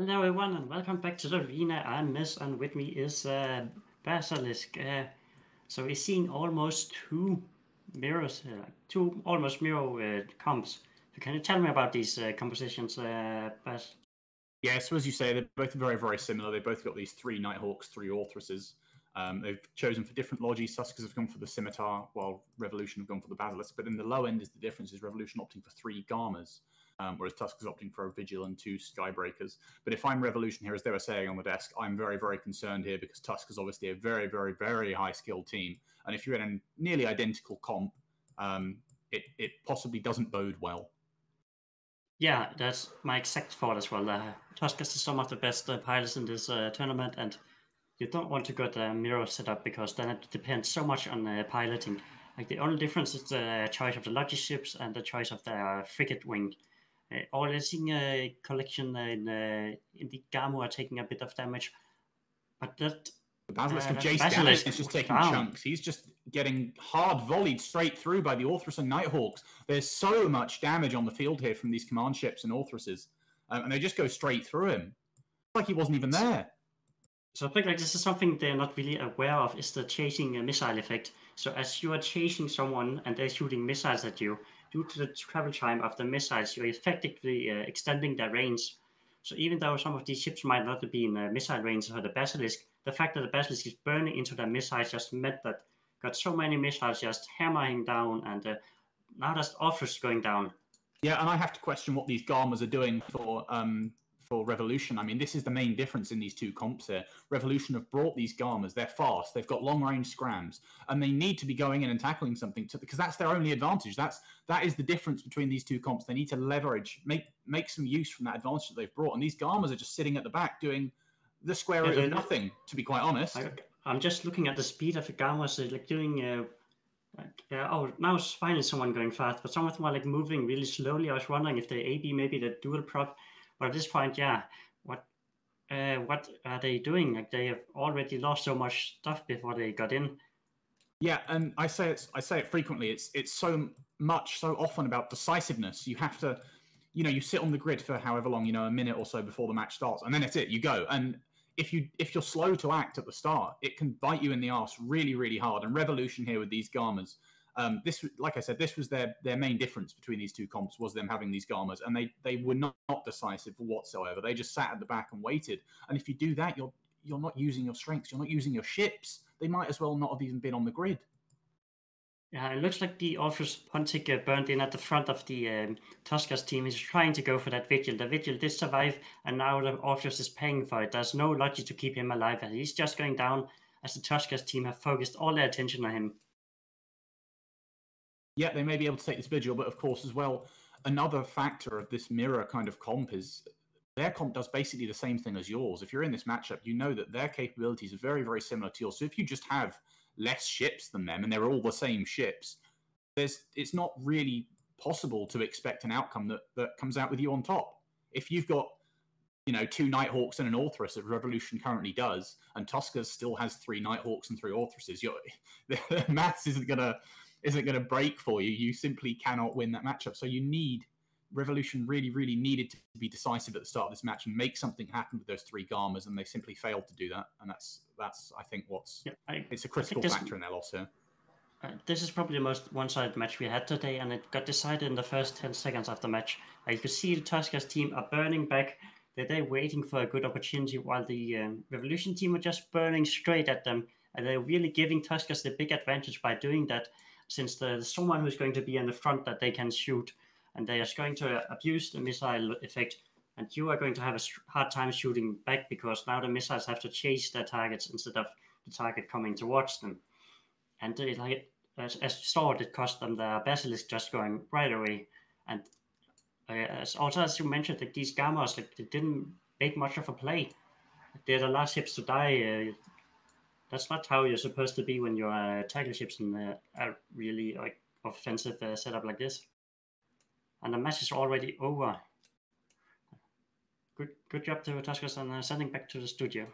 Hello everyone and welcome back to the arena. I'm Miss and with me is uh, Basilisk. Uh, so we're seeing almost two mirrors, uh, two almost mirror uh, comps. So can you tell me about these uh, compositions, uh, Bas? Yeah, so as you say, they're both very, very similar. They both got these three Nighthawks, three Orthruses. Um, they've chosen for different logis. Tuskers have gone for the Scimitar, while Revolution have gone for the Basilisk. But in the low end is the difference is Revolution opting for three Garmurs um, whereas Tusk is opting for a Vigil and two Skybreakers. But if I'm Revolution here, as they were saying on the desk, I'm very, very concerned here because Tusk is obviously a very, very, very high skilled team. And if you're in a nearly identical comp, um, it, it possibly doesn't bode well. Yeah, that's my exact thought as well. Uh, Tusk is some of the best uh, pilots in this uh, tournament, and you don't want to get a mirror setup because then it depends so much on the piloting. Like the only difference is the choice of the logiships ships and the choice of the frigate wing. Uh, all seeing a collection in, uh, in the Garmur are taking a bit of damage, but that the Basilisk uh, of Jace Basilisk is just taking down. chunks. He's just getting hard volleyed straight through by the Orthrus and Nighthawks. There's so much damage on the field here from these command ships and Orthruses, um, and they just go straight through him. like he wasn't even there. So I think like this is something they're not really aware of is the chasing uh, missile effect. So as you are chasing someone and they're shooting missiles at you, due to the travel time of the missiles, you're effectively uh, extending their range. So even though some of these ships might not be in uh, missile range for the Basilisk, the fact that the Basilisk is burning into the missiles just meant that got so many missiles just hammering down, and uh, now that's offers going down. Yeah, and I have to question what these Garmurs are doing for um, for Revolution. I mean, this is the main difference in these two comps here. Revolution have brought these Garmurs. They're fast. They've got long range scrams, and they need to be going in and tackling something to, because that's their only advantage. That's that is the difference between these two comps. They need to leverage, make make some use from that advantage that they've brought. And these Garmurs are just sitting at the back doing the square root yeah, of nothing. To be quite honest, I, am just looking at the speed of the Garmurs, like doing. Uh... Yeah, oh, now it's finally someone going fast, but some of them are like moving really slowly. I was wondering if they AB maybe the dual prop but at this point, yeah, what uh, what are they doing? Like they have already lost so much stuff before they got in. Yeah, and I say it. I say it frequently. It's it's so much, so often about decisiveness. You have to, you know, you sit on the grid for however long, you know, a minute or so before the match starts, and then it's it. You go, and if you if you're slow to act at the start, it can bite you in the ass really, really hard. And Revolution here with these Garmurs um, this, like I said, this was their their main difference between these two comps was them having these Garmurs, and they they were not, not decisive whatsoever. They just sat at the back and waited. And if you do that, you're you're not using your strengths. You're not using your ships. They might as well not have even been on the grid. Yeah, it looks like the Orthrus Pontic uh, burned in at the front of the um, Tuskers team. He's trying to go for that Vigil. The Vigil did survive, and now the Orthrus is paying for it. There's no logic to keep him alive, and he's just going down as the Tuskers team have focused all their attention on him yeah, they may be able to take this vigil, but of course, as well, another factor of this mirror kind of comp is their comp does basically the same thing as yours. If you're in this matchup, you know that their capabilities are very, very similar to yours. So if you just have less ships than them and they're all the same ships, there's it's not really possible to expect an outcome that, that comes out with you on top. If you've got you know, two Nighthawks and an Orthrus that Revolution currently does, and Tuskers still has three Nighthawks and three Orthruses. Your maths isn't gonna isn't going to break for you. You simply cannot win that matchup. So you need Revolution really, really needed to be decisive at the start of this match and make something happen with those three Garmurs, and they simply failed to do that. And that's that's I think what's yeah, I, it's a critical this, factor in their loss here. Uh, this is probably the most one-sided match we had today, and it got decided in the first ten seconds of the match. Uh, you could see the Tuskers team are burning back. They're there waiting for a good opportunity, while the um, Revolution team are just burning straight at them, and they're really giving Tuskers the big advantage by doing that since there's someone who's going to be in the front that they can shoot, and they are going to abuse the missile effect, and you are going to have a hard time shooting back because now the missiles have to chase their targets instead of the target coming towards them. And like as, you saw, it cost them the basilisk just going right away. And uh, as also as you mentioned, like these Garmurs, like they didn't make much of a play. They're the last ships to die. Uh, that's not how you're supposed to be when you're uh, tackle ships in a really like offensive uh, setup like this. And the match is already over. Good, good job to Tuskers and uh, sending back to the studio.